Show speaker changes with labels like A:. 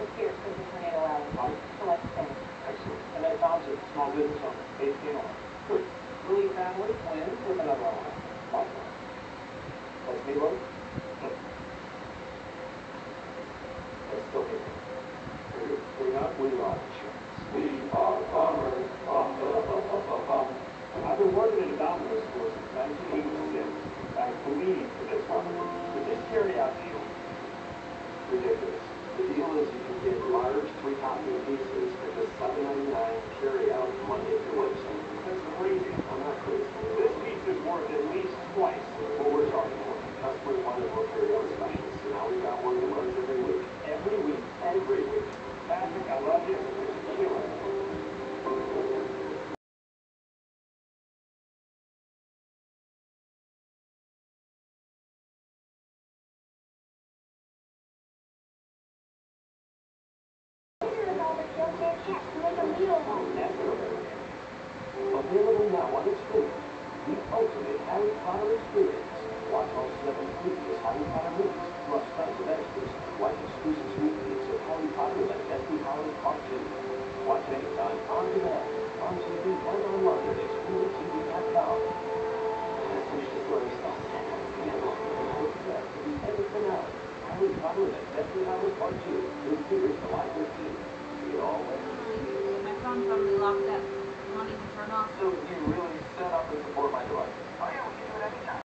A: Doug Pierce lives in Tornado Alley.
B: Right.
A: Select Bank.
B: Excellent. And then Tom's a small business owner, eighteen R. Good. Lee family, twins with another owner. Awesome. That's me, Lou? That's still me. Very good. We got, we are insurance. We are farmers. I've been working at a Domino's store since nineteen eighty-six. I believe for this company. But this carryout deal, ridiculous. The deal is you can get large three topping pizzas for just seven ninety-nine carryout Monday through Wednesday. That's crazy. I'm not crazy. This pizza's worth at least twice Available now on its stream. The ultimate Harry Potter experience. Watch all seven previous Harry Potter movies, plus tons of extras, like exclusive sneak peeks of Harry Potter the Deathly Hallows Part 2. Watch anytime, on demand, on TV, and online at for finale. Harry Potter and Deathly Hallows Part 2. In theaters July 13th.
C: Off.
B: So really